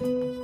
Música